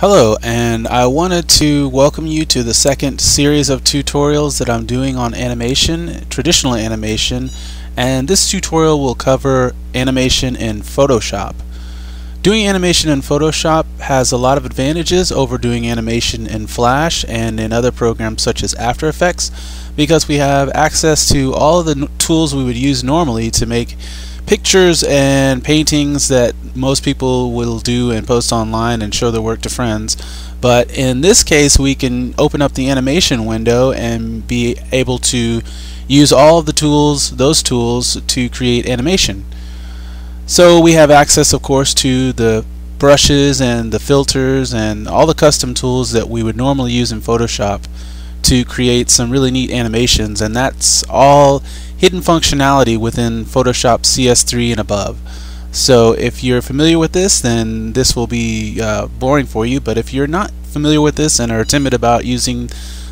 Hello and I wanted to welcome you to the second series of tutorials that I'm doing on animation, traditional animation, and this tutorial will cover animation in Photoshop. Doing animation in Photoshop has a lot of advantages over doing animation in Flash and in other programs such as After Effects because we have access to all the tools we would use normally to make pictures and paintings that most people will do and post online and show their work to friends. But in this case, we can open up the animation window and be able to use all of the tools, those tools, to create animation. So we have access, of course, to the brushes and the filters and all the custom tools that we would normally use in Photoshop to create some really neat animations and that's all hidden functionality within Photoshop CS3 and above. So if you're familiar with this then this will be uh, boring for you but if you're not familiar with this and are timid about using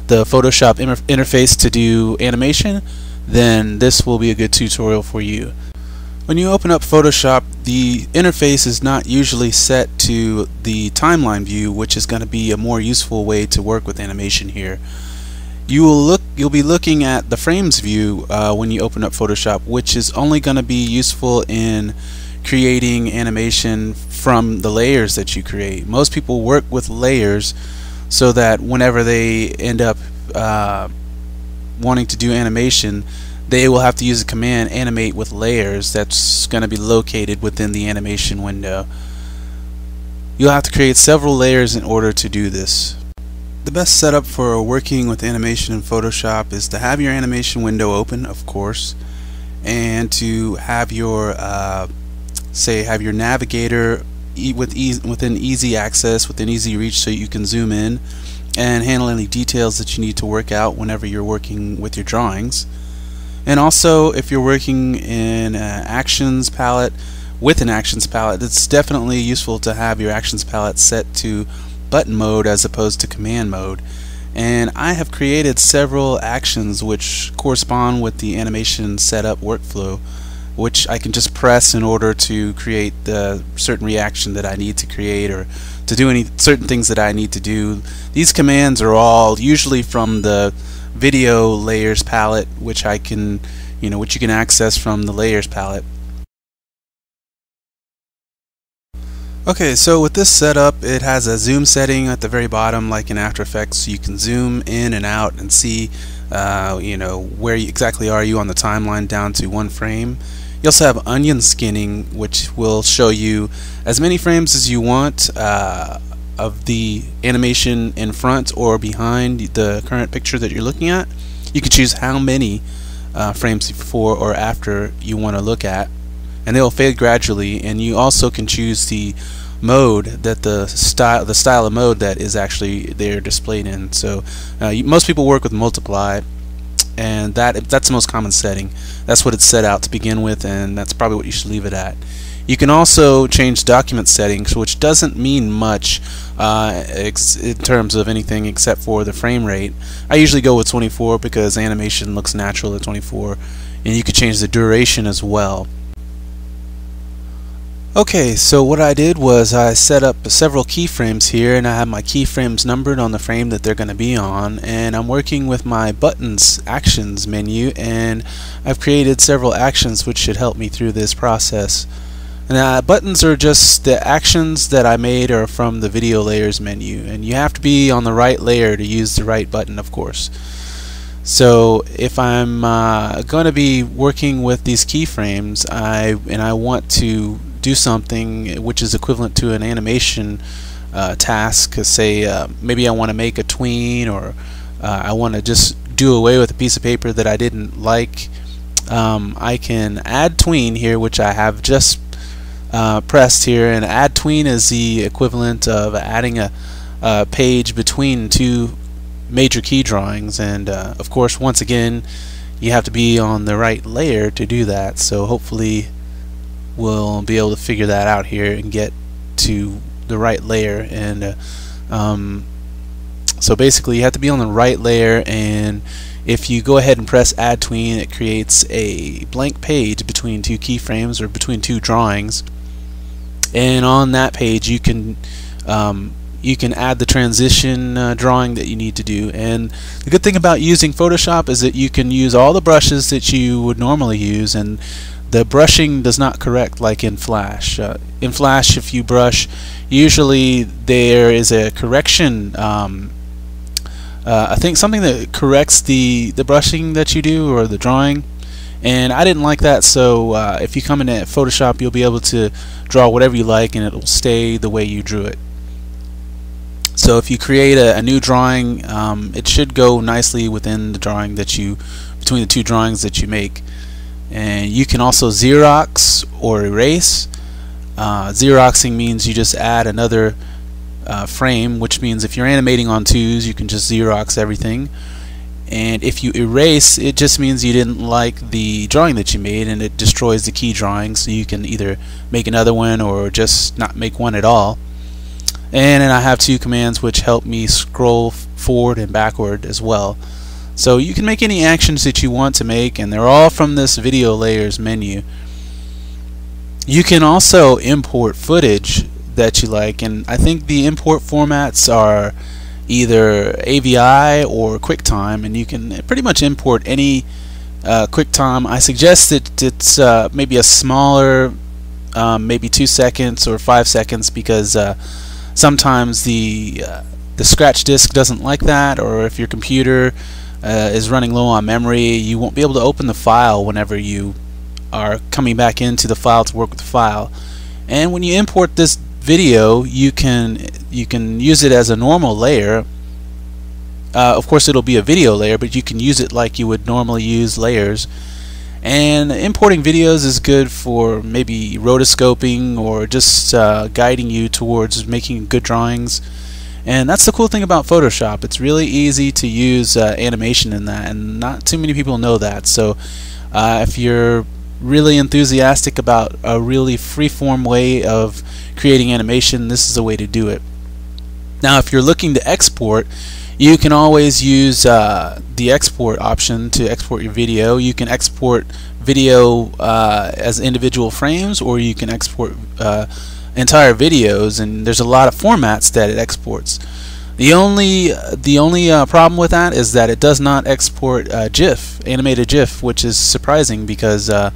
the Photoshop interface to do animation then this will be a good tutorial for you. When you open up Photoshop the interface is not usually set to the timeline view which is going to be a more useful way to work with animation here you will look you'll be looking at the frames view uh, when you open up Photoshop which is only going to be useful in creating animation from the layers that you create. Most people work with layers so that whenever they end up uh, wanting to do animation they will have to use a command animate with layers that's going to be located within the animation window. You'll have to create several layers in order to do this. The best setup for working with animation in Photoshop is to have your animation window open, of course, and to have your, uh, say, have your navigator with ease, within easy access, within easy reach so you can zoom in and handle any details that you need to work out whenever you're working with your drawings. And also, if you're working in actions palette, with an actions palette, it's definitely useful to have your actions palette set to button mode as opposed to command mode and I have created several actions which correspond with the animation setup workflow which I can just press in order to create the certain reaction that I need to create or to do any certain things that I need to do. These commands are all usually from the video layers palette which I can you know which you can access from the layers palette Okay, so with this setup, it has a zoom setting at the very bottom, like in After Effects. So you can zoom in and out and see, uh, you know, where you exactly are you on the timeline down to one frame. You also have onion skinning, which will show you as many frames as you want uh, of the animation in front or behind the current picture that you're looking at. You can choose how many uh, frames before or after you want to look at and they will fade gradually. And you also can choose the mode that the style the style of mode that is actually there displayed in. So uh, you, most people work with multiply and that that's the most common setting. That's what it's set out to begin with and that's probably what you should leave it at. You can also change document settings which doesn't mean much uh, in terms of anything except for the frame rate. I usually go with 24 because animation looks natural at 24 and you could change the duration as well Okay, so what I did was I set up several keyframes here and I have my keyframes numbered on the frame that they're going to be on and I'm working with my buttons actions menu and I've created several actions which should help me through this process. Now buttons are just the actions that I made are from the video layers menu and you have to be on the right layer to use the right button of course. So if I'm uh, going to be working with these keyframes I and I want to do something which is equivalent to an animation uh, task. Say uh, maybe I want to make a tween or uh, I want to just do away with a piece of paper that I didn't like. Um, I can add tween here which I have just uh, pressed here and add tween is the equivalent of adding a, a page between two major key drawings and uh, of course once again you have to be on the right layer to do that so hopefully we'll be able to figure that out here and get to the right layer and uh, um, so basically you have to be on the right layer and if you go ahead and press add tween it creates a blank page between two keyframes or between two drawings. And on that page you can um, you can add the transition uh, drawing that you need to do. And the good thing about using Photoshop is that you can use all the brushes that you would normally use and the brushing does not correct like in Flash. Uh, in Flash if you brush usually there is a correction um, uh, I think something that corrects the the brushing that you do or the drawing. And I didn't like that so uh, if you come in at Photoshop you'll be able to draw whatever you like and it'll stay the way you drew it. So if you create a, a new drawing um, it should go nicely within the drawing that you between the two drawings that you make and you can also Xerox or erase. Uh, Xeroxing means you just add another uh, frame which means if you're animating on twos you can just Xerox everything. And if you erase it just means you didn't like the drawing that you made and it destroys the key drawing so you can either make another one or just not make one at all. And then I have two commands which help me scroll forward and backward as well so you can make any actions that you want to make and they're all from this video layers menu you can also import footage that you like and I think the import formats are either AVI or QuickTime and you can pretty much import any uh, QuickTime. I suggest that it's uh, maybe a smaller um, maybe two seconds or five seconds because uh, sometimes the uh, the scratch disk doesn't like that or if your computer uh, is running low on memory you won't be able to open the file whenever you are coming back into the file to work with the file. And when you import this video you can you can use it as a normal layer. Uh, of course it'll be a video layer but you can use it like you would normally use layers. And importing videos is good for maybe rotoscoping or just uh, guiding you towards making good drawings and that's the cool thing about Photoshop it's really easy to use uh, animation in that and not too many people know that so uh, if you're really enthusiastic about a really freeform way of creating animation, this is a way to do it. Now if you're looking to export, you can always use uh, the export option to export your video. You can export video uh, as individual frames or you can export uh, entire videos and there's a lot of formats that it exports. The only the only uh, problem with that is that it does not export uh, GIF, animated GIF, which is surprising because uh,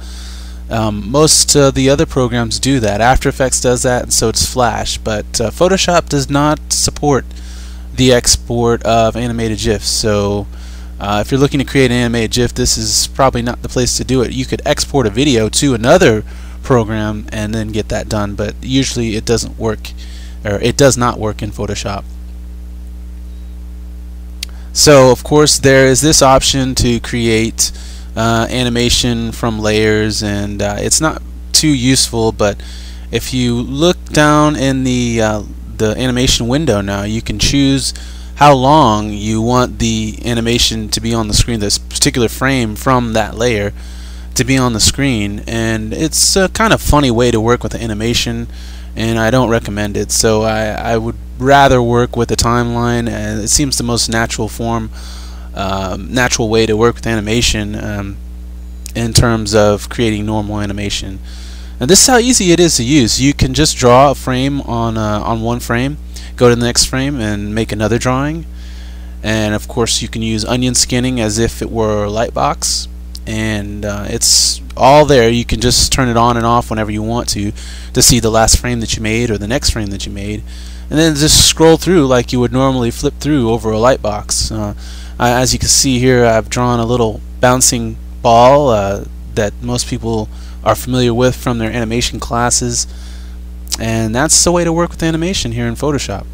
um, most of the other programs do that. After Effects does that, and so it's Flash, but uh, Photoshop does not support the export of animated GIFs. So uh, if you're looking to create an animated GIF, this is probably not the place to do it. You could export a video to another program and then get that done, but usually it doesn't work, or it does not work in Photoshop. So of course there is this option to create uh, animation from layers and uh, it's not too useful but if you look down in the uh, the animation window now you can choose how long you want the animation to be on the screen this particular frame from that layer to be on the screen and it's a kind of funny way to work with the animation and I don't recommend it. So I, I would rather work with a timeline and it seems the most natural form um, natural way to work with animation um, in terms of creating normal animation. And this is how easy it is to use. You can just draw a frame on uh, on one frame go to the next frame and make another drawing. And of course you can use onion skinning as if it were a lightbox and uh, it's all there. You can just turn it on and off whenever you want to to see the last frame that you made or the next frame that you made. And then just scroll through like you would normally flip through over a light box. Uh, as you can see here I've drawn a little bouncing ball uh, that most people are familiar with from their animation classes. And that's the way to work with animation here in Photoshop